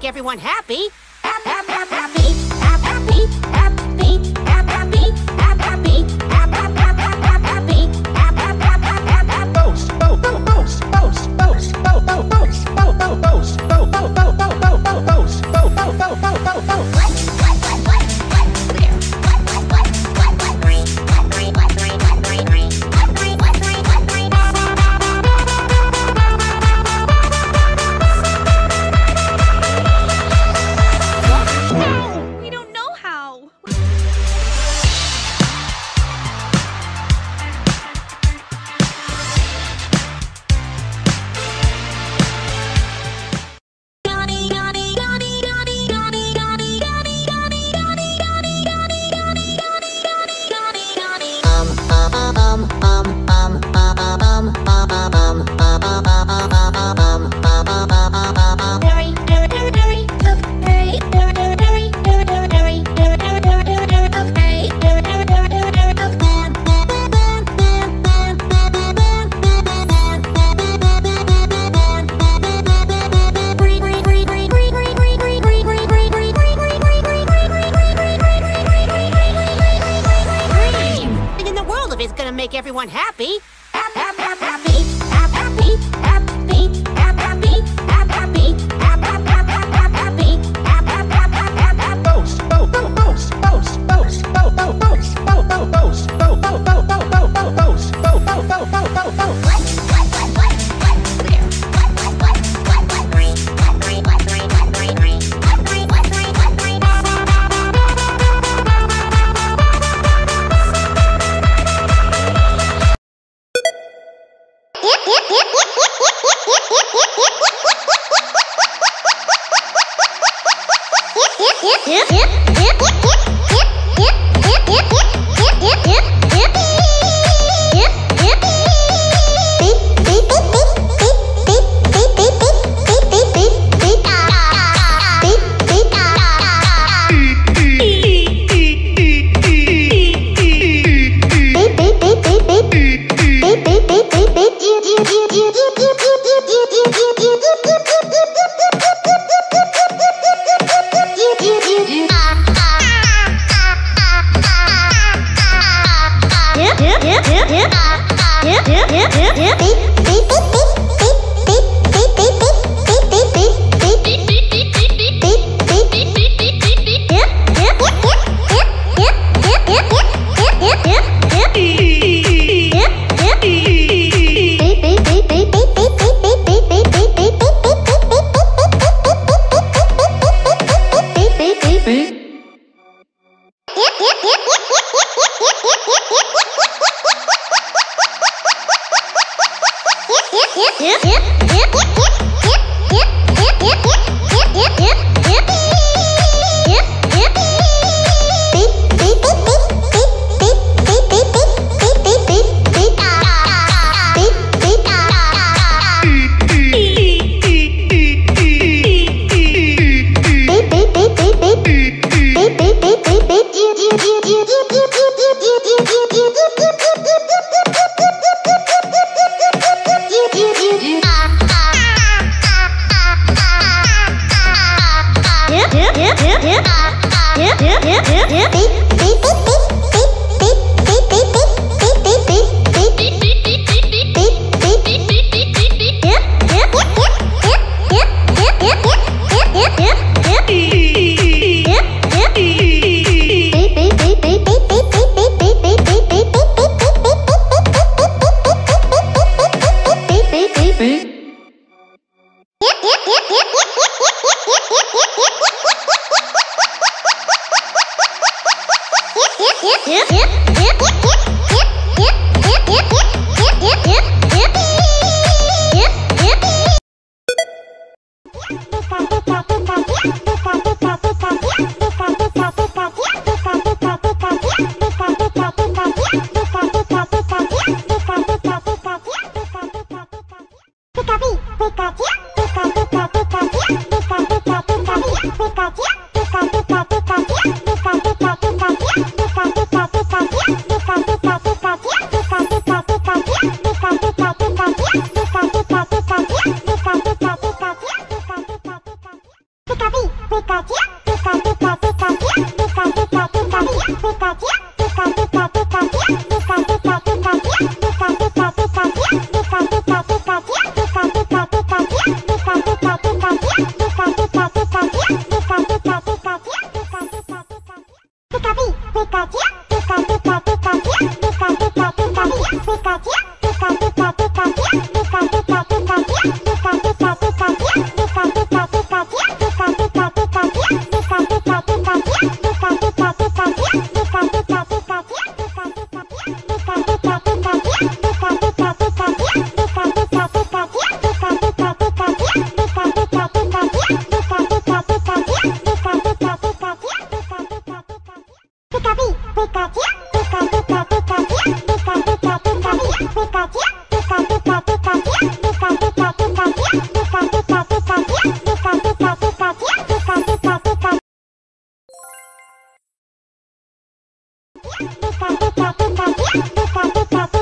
make everyone happy. happy, happy, happy. Make everyone happy. Yep, yep, yep. Yeah. Yeah, yeah, yeah. Pica, pica, pica, pica, pica, pica.